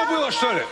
забыла, что ли?